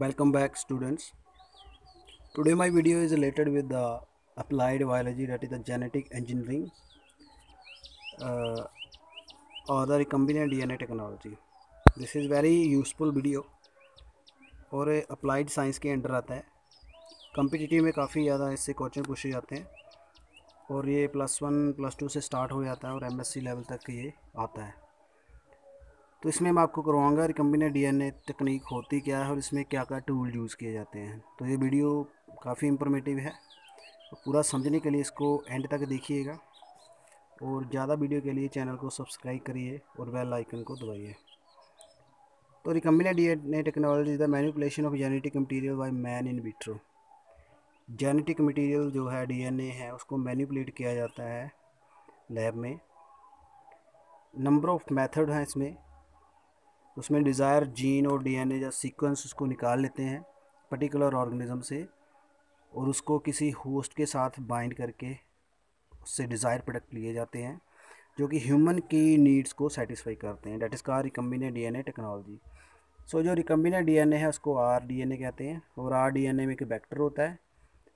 welcome back students today my video is related with the applied biology that is the genetic engineering uh, or the recombinant dna technology this is very useful video और applied science के under आता है competitive में काफ़ी ज़्यादा इससे question पूछे जाते हैं और ये प्लस वन प्लस टू से स्टार्ट हो जाता है और एमएससी लेवल तक ये आता है तो इसमें मैं आपको करवाऊँगा रिकम्बिनेंट डीएनए तकनीक होती क्या है और इसमें क्या क्या टूल यूज़ किए जाते हैं। तो ये वीडियो काफ़ी इंफॉर्मेटिव है। तो पूरा समझने के लिए इसको एंड तक देखिएगा और ज़्यादा वीडियो के लिए चैनल को सब्सक्राइब करिए और बेल आइकन को दबाइए। तो recombinant DNA technology the manipulation of genetic material by man in vitro genetic material जो है डीएनए है, उसको मैनिपुलेट किया जाता है लैब में। नंबर ऑफ़ मेथड हैं इसमें। उसमें डिज़ायर जीन और डीएनए या सीक्वेंस उसको निकाल लेते हैं पर्टिकुलर ऑर्गेनिज्म से और उसको किसी होस्ट के साथ बाइंड करके उससे डिज़ायर प्रोडक्ट लिए जाते हैं, जो कि ह्यूमन की नीड्स को सेटिस्फाई करते हैं। That is called recombinant DNA technology so जो रिकम्बिनेट डीएनए है, उसको आर डीएनए कहते हैं और आर डीएनए में एक वेक्टर होता है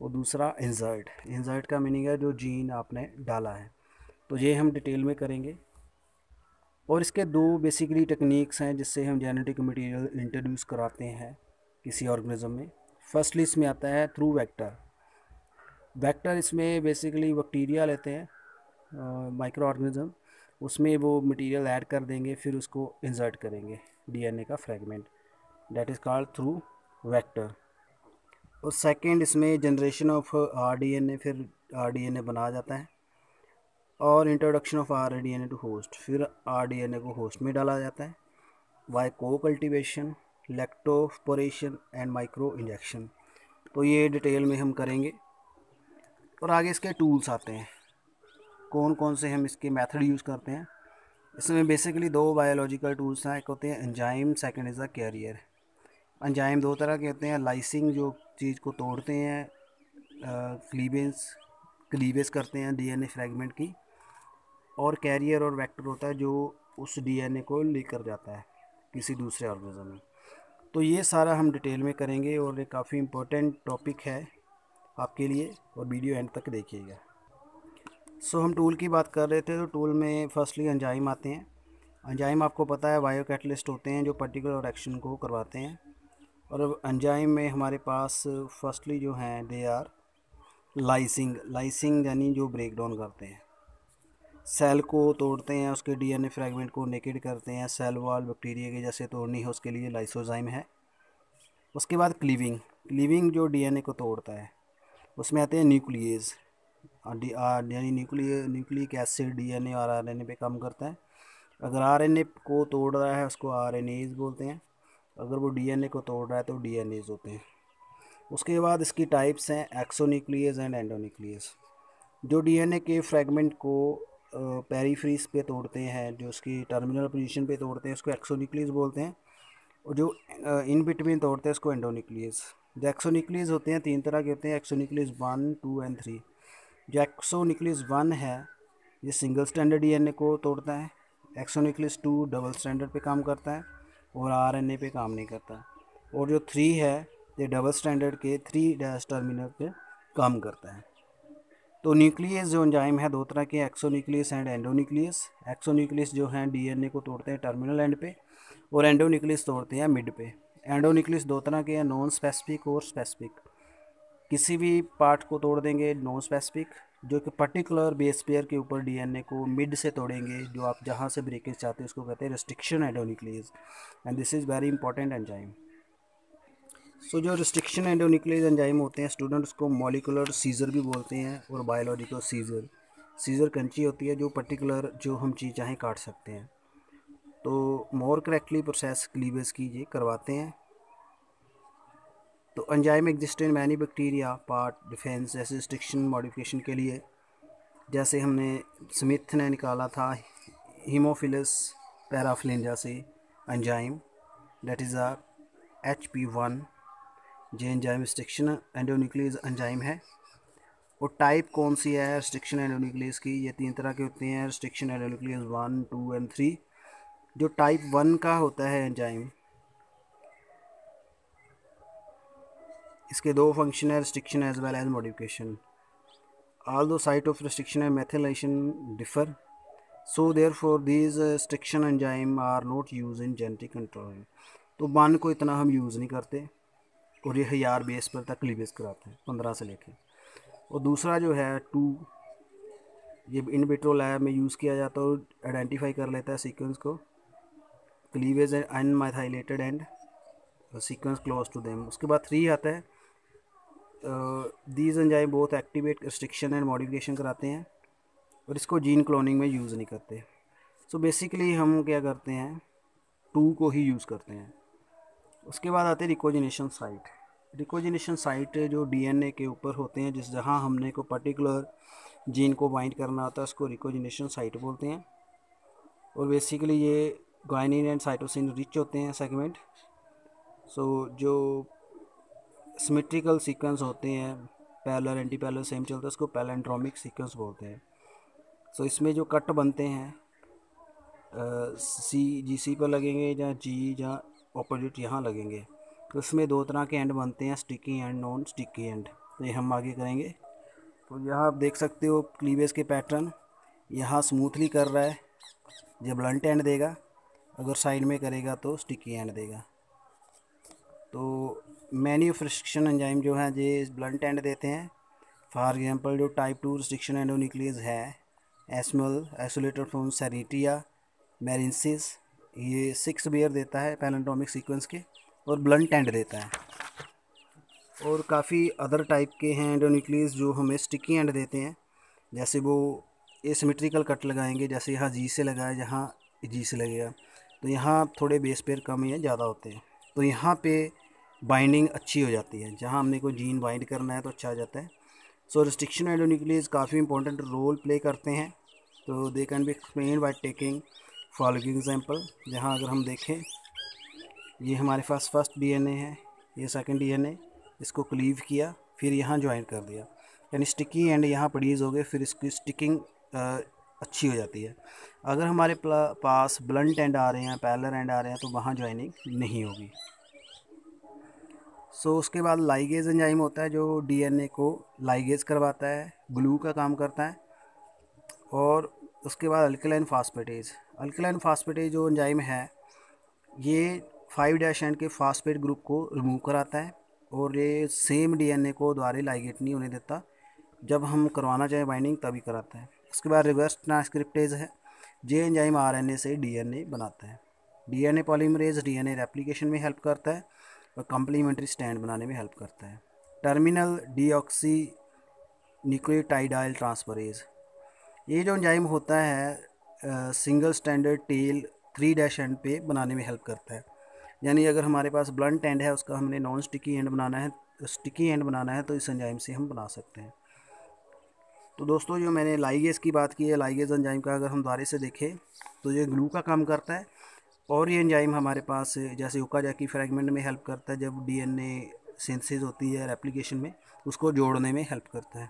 और दूसरा इंजर्ट इंजर्ट का मीनिंग है जो जीन आपने डाला है। तो ये हम डिटेल में करेंगे। और इसके दो बेसिकली टेक्निक्स हैं जिससे हम जेनेटिक मटेरियल इंट्रोड्यूस कराते हैं किसी ऑर्गेनिज्म में। फर्स्टली इसमें आता है थ्रू वेक्टर वेक्टर इसमें बेसिकली बैक्टीरिया लेते हैं माइक्रो ऑर्गेनिज्म उसमें वो मटेरियल ऐड कर देंगे, फिर उसको इंसर्ट करेंगे डीएनए का fragment that is called through vector और सेकंड इसमें जनरेशन ऑफ़ आर फिर आर बना जाता है। और introduction of R D N A to host फिर आर डी एन ए को होस्ट में डाला जाता है। वाई को cultivation electroporation and micro injection तो ये डिटेल में हम करेंगे। और आगे इसके टूल्स आते हैं। कौन कौन से हम इसके मेथड यूज़ करते हैं? इसमें बेसिकली दो बायोलॉजिकल टूल्स हैं। एक होते हैं enzyme second is the carrier enzyme दो तरह के होते हैं। लाइसिंग जो चीज़ को तोड़ते हैं क्लीवेंस क्लीवेज करते हैं डीएनए फ्रेगमेंट की। और कैरियर और वेक्टर होता है जो उस डीएनए को लेकर जाता है किसी दूसरे ऑर्गेनिज्म में। तो ये सारा हम डिटेल में करेंगे और ये काफ़ी इम्पोर्टेंट टॉपिक है आपके लिए और वीडियो एंड तक देखिएगा। सो हम टूल की बात कर रहे थे तो टूल में फर्स्टली अंजाइम आते हैं। अंजाइम आपको पता है बायो कैटलिस्ट होते हैं जो पर्टिकुलर एक्शन को करवाते हैं। और अंजाइम में हमारे पास फर्स्टली जो हैं दे आर लाइसिंग लाइसिंग यानी जो ब्रेक डाउन करते हैं। सेल को तोड़ते हैं, उसके डीएनए फ्रैगमेंट को नेकेड करते हैं, सेल वाल, बैक्टीरिया के जैसे तोड़नी है, उसके लिए लाइसोजाइम है। उसके बाद क्लीविंग क्लीविंग जो डीएनए को तोड़ता है, उसमें आते हैं न्यूक्लियस यानी न्यूक्लिय, न्यूक्लिक एसिड डीएनए और आरएनए पे काम करता है। अगर आरएनए को तोड़ रहा है, उसको आरएनएज बोलते हैं। अगर वो डीएनए को तोड़ रहा है तो डीएनएज होते हैं। उसके बाद इसकी टाइप्स हैं एक्सोन्यूक्लियस एंड एंडोन्यूक्लियस जो डीएनए के फ्रेगमेंट को पेरीफ्रीज पे तोड़ते हैं, जो उसकी टर्मिनल पोजीशन पे तोड़ते हैं, उसको एक्सोनिक्लियस बोलते हैं, और जो इन बिटवीन तोड़ते हैं, उसको एंडोनिक्लियस जो एक्सोनिक्लियस होते हैं, तीन तरह के होते हैं exonuclease one two and three जो एक्सोनिक्लियस वन है, ये सिंगल स्टैंडर्ड डीएनए को तोड़ता है एक्सोनिक्लियस टू डबल स्टैंडर्ड पे काम करता है, और आरएनए पे काम नहीं करता. और जो थ्री है, ये डबल स्टैंडर्ड के थ्री डैश टर्मिनल पे काम करता है. तो न्यूक्लियस जो एंजाइम है, दो तरह के, एक्सोन्यूक्लियस एंड एंडोन्यूक्लियस। एक्सोन्यूक्लियस जो हैं, डीएनए को तोड़ते हैं टर्मिनल एंड पे और एंडो एंडोन्यूक्लियस तोड़ते हैं मिड पे। एंडो एंडोन्यूक्लियस दो तरह के हैं नॉन स्पेसिफिक और स्पेसिफिक। किसी भी पार्ट को तोड़ देंगे नॉन स्पेसिफिक जो कि पर्टिकुलर बेस पेयर के ऊपर डीएनए को मिड से तोड़ेंगे, जो आप जहाँ से ब्रेकेज चाहते हैं, उसको कहते हैं restriction endonuclease. And this is very important enzyme. So so, जो रिस्ट्रिक्शन एंड एंडोनिक्लेज एंजाइम होते हैं स्टूडेंट्स को मॉलिकुलर सीज़र भी बोलते हैं और बायोलॉजिकल सीज़र सीज़र कंची होती है जो पर्टिकुलर जो हम चीज़ चाहें काट सकते हैं। तो मोर करेक्टली प्रोसेस क्लीवेज की ये करवाते हैं। तो enzyme exist in many bacteria part defense जैसे रिस्ट्रिक्शन मॉडिफिकेशन के लिए। जैसे हमने स्मिथ ने निकाला था हीमोफिलस पैराफ्लिंजा से enzyme that is a H P one J enzyme restriction endonuclease enzyme है। और टाइप कौन सी है रिस्ट्रिक्शन एंडोन्यूक्लियस की? ये तीन तरह के होते हैं restriction endonuclease one, two and three. जो टाइप वन का होता है एंजाइम, इसके दो फ़ंक्शन है restriction as well as modification all दो site of restriction and methylation differ so therefore these restriction enzyme are not use in genetic control तो one को इतना हम यूज़ नहीं करते। और ये हज़ार बेस पर तक क्लीवेज कराते हैं, पंद्रह से लेके। और दूसरा जो है, टू, ये इन विट्रो लैब में यूज़ किया जाता है और आइडेंटिफाई कर लेता है सीक्वेंस को। Cleavage and methylated and sequence close to them. उसके बाद थ्री आता है दीज एंजाइम बहुत एक्टिवेट रिस्ट्रिक्शन एंड मॉडिफिकेशन कराते हैं और इसको जीन क्लोनिंग में यूज़ नहीं करते। सो so बेसिकली हम क्या करते हैं, टू को ही यूज़ करते हैं। उसके बाद आते हैं रिकोजिनेशन साइट। रिकोजिनेशन साइट जो डीएनए के ऊपर होते हैं जिस जहाँ हमने को पर्टिकुलर जीन को बाइंड करना होता है उसको रिकोजिनेशन साइट बोलते हैं। और बेसिकली ये गाइनिन एंड साइटोसिन रिच होते हैं सेगमेंट सो so, जो सिमेट्रिकल सीक्वेंस होते हैं पैलर एंटी पैलर सेम चलता है उसको पैलेंड्रोमिक सीक्वेंस बोलते हैं। सो so, इसमें जो कट बनते हैं सी जी सी पर लगेंगे या जी या अपोजिट यहाँ लगेंगे। तो इसमें दो तरह के एंड बनते हैं sticky end non sticky end तो ये हम आगे करेंगे। तो यहाँ आप देख सकते हो क्लीवेज के पैटर्न यहाँ स्मूथली कर रहा है। ये ब्लंट एंड देगा, अगर साइड में करेगा तो स्टिकी एंड देगा। तो मैनी ऑफ़ रिस्ट्रिक्शन एंजाइम जो है, ये ब्लंट एंड देते हैं। फॉर एग्जांपल जो टाइप टू रिस्ट्रिक्शन एंडोनिक्लियस है एसमल आइसोलेटेड फ्रॉम सेरिटिया मेरिनसिस ये सिक्स बेयर देता है पैलेंटोमिक सीक्वेंस के। और ब्लंट एंड देता है। और काफ़ी अदर टाइप के हैं एंडोन्यूक्लियस जो हमें स्टिकी एंड देते हैं। जैसे वो एसिमेट्रिकल कट लगाएँगे, जैसे यहाँ जी से लगाया जहाँ जी से लगेगा। तो यहाँ थोड़े बेस पेयर कम या ज़्यादा होते हैं। तो यहाँ पे बाइंडिंग अच्छी हो जाती है। जहाँ हमने कोई जीन बाइंड करना है तो अच्छा आ जाता है। सो रिस्ट्रिक्शन एंडोन्यूक्लियस काफ़ी इंपॉर्टेंट रोल प्ले करते हैं। तो they can be explain by taking following example जहाँ अगर हम देखें ये हमारे पास फ़र्स्ट डीएनए है ये सेकंड डीएनए इसको क्लीव किया फिर यहाँ ज्वाइन कर दिया। यानी स्टिकी एंड यहाँ प्रोड्यूस हो गए फिर इसकी स्टिकिंग अच्छी हो जाती है। अगर हमारे पास ब्लंट एंड आ रहे हैं पैलर एंड आ रहे हैं तो वहाँ ज्वाइनिंग नहीं होगी। सो so, उसके बाद लाइगेज एंजाइम होता है जो डीएनए को लाइगेज करवाता है ग्लू का काम करता है और उसके बाद अल्कलाइन फास्फेटेज अल्कलाइन फास्फेटेज जो एंजाइम है ये फाइव डैश एंड के फास्फेट ग्रुप को रिमूव कराता है और ये सेम डीएनए को द्वारे लाइगेट नहीं होने देता। जब हम करवाना चाहें बाइंडिंग तभी कराता है। उसके बाद रिवर्स ट्रांसक्रिप्टेज है। जे एंजाइम आरएनए से डीएनए बनाता है। डीएनए पॉलीमरेज डीएनए रेप्लिकेशन में हेल्प करता है और कम्प्लीमेंट्री स्टैंड बनाने में हेल्प करता है। Terminal deoxynucleotidyl transferase. ये जो एंजाइम होता है single standard tail three dash end पे बनाने में हेल्प करता है। यानी अगर हमारे पास ब्लंट एंड है, उसका हमने नॉन स्टिकी एंड बनाना है, स्टिकी एंड बनाना है तो इस एंजाइम से हम बना सकते हैं। तो दोस्तों, जो मैंने लाइगेज की बात की है लाइगेज एंजाइम का अगर हम द्वारे से देखें तो ये ग्लू का काम करता है। और ये एंजाइम हमारे पास, जैसे उका जाकी फ्रेगमेंट में हेल्प करता है, जब डीएनए सिंथेसिस होती है रेप्लिकेशन में, उसको जोड़ने में हेल्प करता है।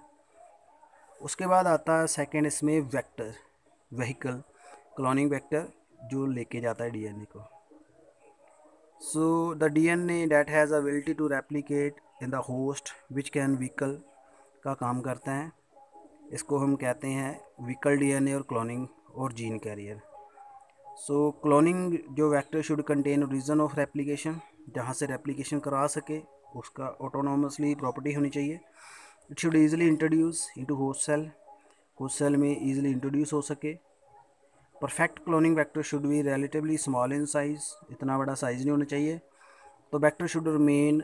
उसके बाद आता है सेकेंड इसमें वेक्टर वहीकल क्लोनिंग वेक्टर जो लेके जाता है डीएनए को। So, the DNA that has ability to replicate in the host, which can vehicle का काम करता है, इसको हम कहते हैं विकल डीएनए और क्लोनिंग और जीन कैरियर सो क्लोनिंग जो vector should contain region of replication जहाँ से रेप्लिकेशन करा सके, उसका ऑटोनोमसली प्रॉपर्टी होनी चाहिए. It should easily introduce into host cell host cell में ईजिली इंट्रोड्यूस हो सके. Perfect cloning vector should be relatively small in size इतना बड़ा साइज़ नहीं होना चाहिए। तो vector should remain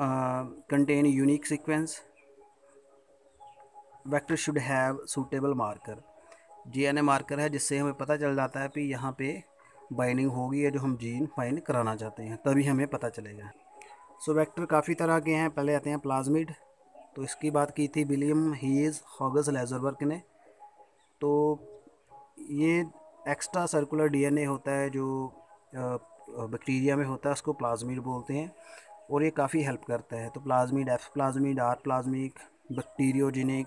contain unique sequence. Vector should have suitable marker. G N A marker है जिससे हमें पता चल जाता है कि यहाँ पे बाइनिंग होगी या जो हम जीन बाइंड कराना चाहते हैं तभी हमें पता चलेगा। सो so, वेक्टर काफ़ी तरह के हैं पहले आते हैं प्लाज्मिड। तो इसकी बात की थी विलियम हीज हॉगस लेजरवर्क ने। तो ये एक्स्ट्रा सर्कुलर डीएनए होता है जो बैक्टीरिया में होता है, उसको प्लाज्मिड बोलते हैं और ये काफ़ी हेल्प करता है। तो plasmid F plasmid R plasmid bacteriogenic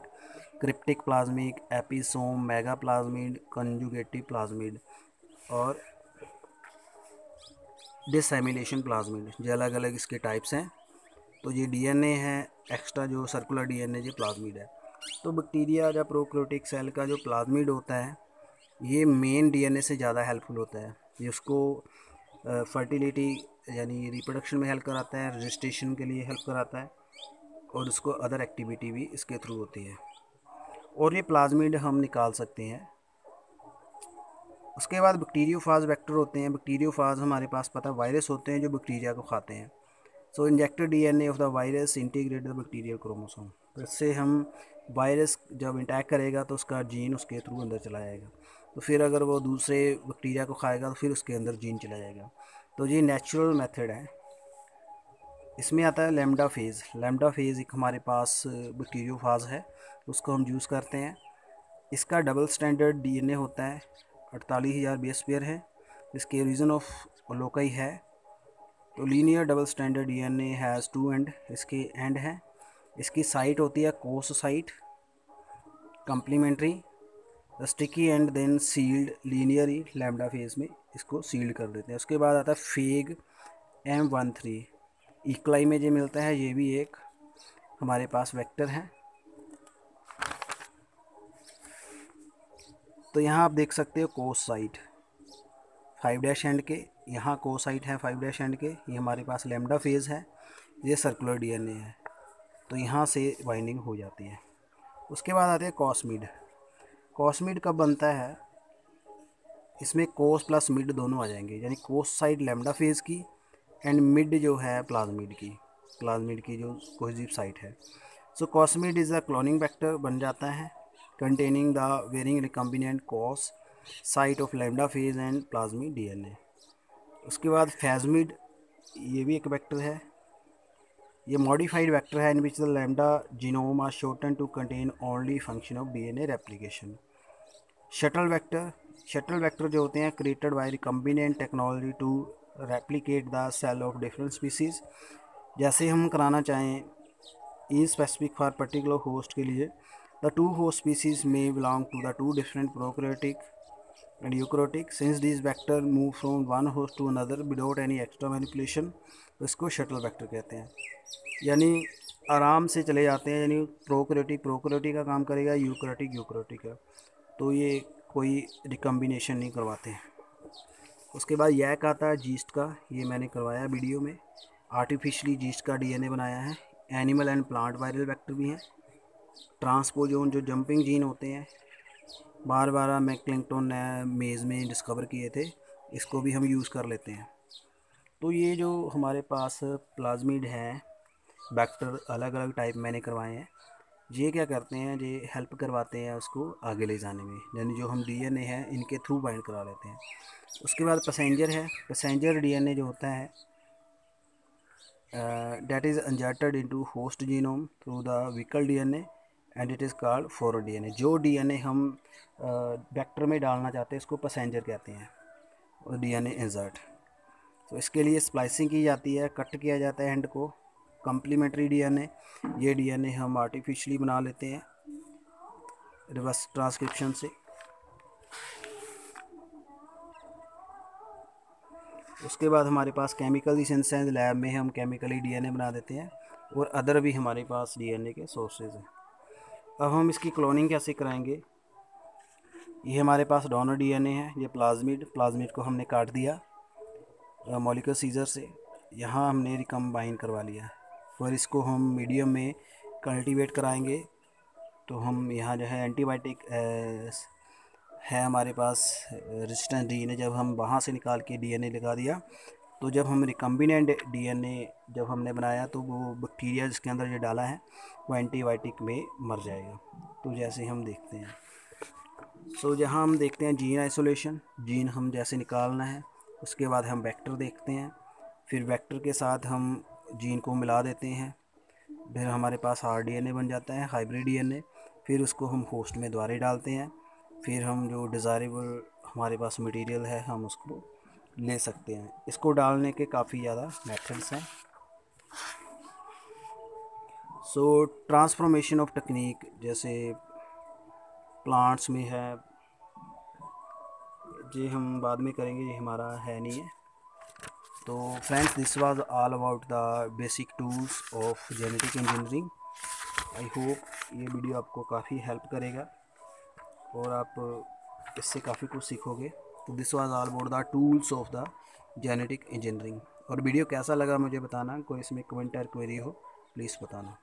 cryptic plasmid episome mega plasmid conjugative plasmid और डिसमिलेशन प्लाज्मिड जो अलग अलग इसके टाइप्स हैं। तो ये डीएनए है एक्स्ट्रा जो सर्कुलर डीएनए जो प्लाज्मिड है। तो बैक्टीरिया या प्रोक्रोटिक सेल का जो प्लाज्मिड होता है ये मेन डीएनए से ज़्यादा हेल्पफुल होता है। ये उसको फर्टिलिटी यानी रिप्रोडक्शन में हेल्प कराता है रजिस्ट्रेशन के लिए हेल्प कराता है और उसको अदर एक्टिविटी भी इसके थ्रू होती है। और ये प्लाज्मिड हम निकाल सकते हैं। उसके बाद बैक्टीरियोफाज वेक्टर होते हैं। बैक्टीरियोफाज हमारे पास पता वायरस होते हैं जो बैक्टीरिया को खाते हैं। So injected DNA of the virus integrate the bacterial chromosome तो इससे हम वायरस जब इंटैक करेगा तो उसका जीन उसके थ्रू अंदर चला जाएगा। तो फिर अगर वो दूसरे बैक्टीरिया को खाएगा तो फिर उसके अंदर जीन चला जाएगा। तो ये नेचुरल मेथड है। इसमें आता है लेमडा फ़ेज़ लेमडा फ़ेज़ एक हमारे पास बैक्टीरियोफाज है। उसको हम यूज़ करते हैं। इसका डबल स्टैंडर्ड डीएनए होता है। अड़तालीस हज़ार बेस पेयर है। इसके रीज़न ऑफ़ लोकई है। तो linear double standard DNA has two end इसके एंड है। इसकी साइट होती है cos site complementary sticky end then sealed linearly lambda phage में इसको सील्ड कर देते हैं। उसके बाद आता है phage M one three E coli में जो मिलता है, ये भी एक हमारे पास वेक्टर है। तो यहाँ आप देख सकते हो cos site five dash end के, यहाँ को साइट है फाइव डैश एंड के, ये हमारे पास लेमडा फ़ेज़ है, ये सर्कुलर डीएनए है। तो यहाँ से बाइंडिंग हो जाती है। उसके बाद आते हैं कॉस्मिड कॉस्मिड कब बनता है? इसमें कोस प्लस मिड दोनों आ जाएँगे, यानी कोस साइड लेमडा फ़ेज़ की एंड मिड जो है प्लाज्मिड की। प्लाज्मिड की जो कोजिव साइट है। So cosmid is a cloning vector बन जाता है containing the bearing recombinant cos site of lambda phage and plasmid DNA उसके बाद फैजमिड ये भी एक वेक्टर है। ये मॉडिफाइड वेक्टर है in which the lambda genome are shorten to contain only function of DNA replication shuttle vector shuttle vector जो होते हैं created by recombinant technology to replicate the cell of different species जैसे हम कराना चाहें ई specific for particular host के लिए द टू होस्ट स्पीसीज में belong to the two different prokaryotic and eukaryotic since this vector move from one host to another without any extra manipulation इसको shuttle vector कहते हैं। यानी आराम से चले जाते हैं, यानी प्रोक्रेटिक प्रोक्रेटिक का काम करेगा यूक्रोटिक यूक्रोटिक का। तो ये कोई रिकम्बिनेशन नहीं करवाते हैं। उसके बाद यैक आता है जीस्ट का, ये मैंने करवाया वीडियो में। आर्टिफिशली जीस्ट का डीएनए बनाया है। Animal and plant viral vector भी हैं। ट्रांसपोजोन जो जंपिंग जीन होते हैं बार बार मैकलिंगटन ने मेज़ में डिस्कवर किए थे, इसको भी हम यूज़ कर लेते हैं। तो ये जो हमारे पास प्लाज्मिड हैं बैक्टर अलग अलग टाइप मैंने करवाए हैं। ये क्या करते हैं ये हेल्प करवाते हैं उसको आगे ले जाने में। यानी जो हम डीएनए हैं इनके थ्रू बाइंड करा लेते हैं। उसके बाद पैसेंजर है। पैसेंजर डीएनए जो होता है that is inserted into host genome through the vehicle DNA and it is called for DNA जो डीएनए हम वेक्टर uh, में डालना चाहते हैं उसको पैसेंजर कहते हैं। और डीएनए इंजर्ट तो इसके लिए स्प्लाइसिंग की जाती है कट किया जाता है एंड को। कम्प्लीमेंट्री डीएनए ये डीएनए हम आर्टिफिशियली बना लेते हैं रिवर्स ट्रांसक्रिप्शन से। उसके बाद हमारे पास केमिकल सेंसेंस लैब में हम केमिकली डीएनए बना देते हैं, और अदर भी हमारे पास डीएनए के सोर्सेज हैं। अब हम इसकी क्लोनिंग कैसे कराएँगे? ये हमारे पास डोनर डीएनए है, ये प्लाज्मिड प्लाज्मिड को हमने काट दिया मोलिकल सीजर से। यहाँ हमने रिकम्बाइन करवा लिया। और इसको हम मीडियम में कल्टीवेट कराएँगे। तो हम यहाँ जो है एंटीबायोटिक है हमारे पास रेजिस्टेंस डीएनए जब हम वहाँ से निकाल के डीएनए लगा दिया तो जब हम रिकम्बिनेंट डीएनए जब हमने बनाया तो वो बैक्टीरिया जिसके अंदर जो डाला है वो एंटीबायोटिक में मर जाएगा। तो जैसे हम देखते हैं। सो so, जहाँ हम देखते हैं जीन आइसोलेशन जीन हम जैसे निकालना है उसके बाद हम वेक्टर देखते हैं। फिर वेक्टर के साथ हम जीन को मिला देते हैं। फिर हमारे पास आर डी बन जाता है, हाइब्रिड डीएनए। फिर उसको हम होस्ट में द्वारे डालते हैं। फिर हम जो डिज़ायरेबल हमारे पास मटेरियल है, हम उसको ले सकते हैं। इसको डालने के काफ़ी ज़्यादा मेथड्स हैं। सो ट्रांसफॉर्मेशन ऑफ़ टेक्निक जैसे प्लांट्स में है, ये हम बाद में करेंगे, ये हमारा है नहीं है। तो friends this was all about the basic tools of genetic engineering I hope ये वीडियो आपको काफ़ी हेल्प करेगा और आप इससे काफ़ी कुछ सीखोगे। तो this was all about the tools of the genetic engineering और वीडियो कैसा लगा मुझे बताना, कोई इसमें कमेंट और क्वेरी हो प्लीज़ बताना।